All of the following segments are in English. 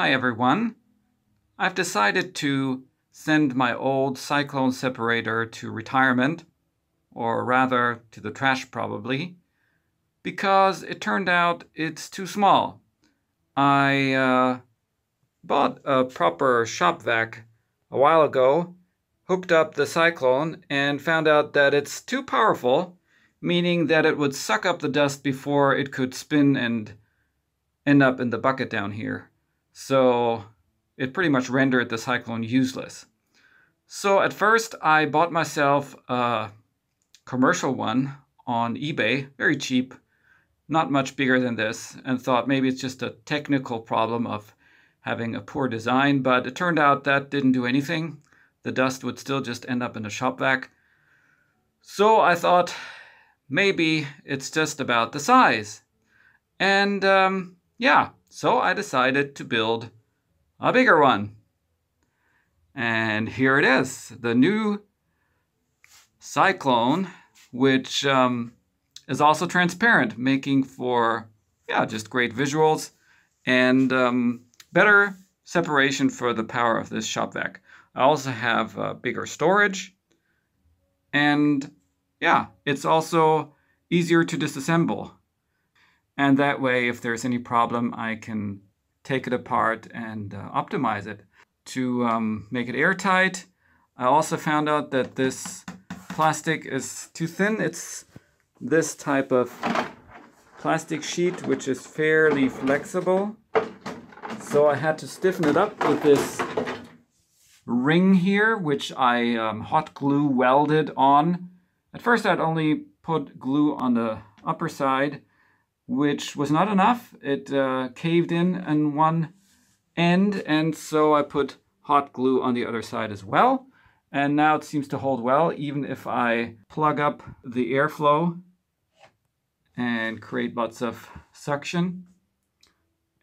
Hi everyone. I've decided to send my old cyclone separator to retirement, or rather to the trash probably, because it turned out it's too small. I uh, bought a proper shop vac a while ago, hooked up the cyclone, and found out that it's too powerful, meaning that it would suck up the dust before it could spin and end up in the bucket down here. So it pretty much rendered the Cyclone useless. So at first I bought myself a commercial one on eBay, very cheap, not much bigger than this, and thought maybe it's just a technical problem of having a poor design, but it turned out that didn't do anything. The dust would still just end up in a shop vac. So I thought maybe it's just about the size. And um, yeah, so I decided to build a bigger one. And here it is, the new Cyclone, which um, is also transparent, making for, yeah, just great visuals and um, better separation for the power of this shop vac. I also have uh, bigger storage and yeah, it's also easier to disassemble. And that way, if there's any problem, I can take it apart and uh, optimize it to um, make it airtight. I also found out that this plastic is too thin. It's this type of plastic sheet, which is fairly flexible. So I had to stiffen it up with this ring here, which I um, hot glue welded on. At first I'd only put glue on the upper side, which was not enough. It uh, caved in in one end, and so I put hot glue on the other side as well. And now it seems to hold well, even if I plug up the airflow and create lots of suction.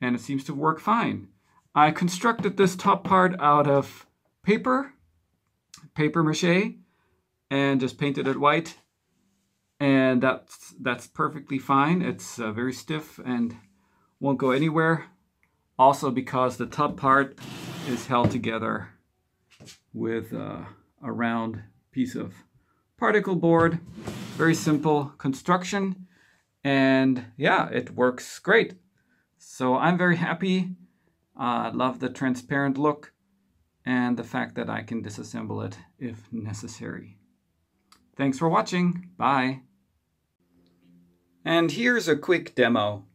And it seems to work fine. I constructed this top part out of paper, paper mache, and just painted it white and that's that's perfectly fine. It's uh, very stiff and won't go anywhere. Also because the top part is held together with uh, a round piece of particle board. Very simple construction and yeah, it works great. So I'm very happy. I uh, love the transparent look and the fact that I can disassemble it if necessary. Thanks for watching. Bye. And here's a quick demo.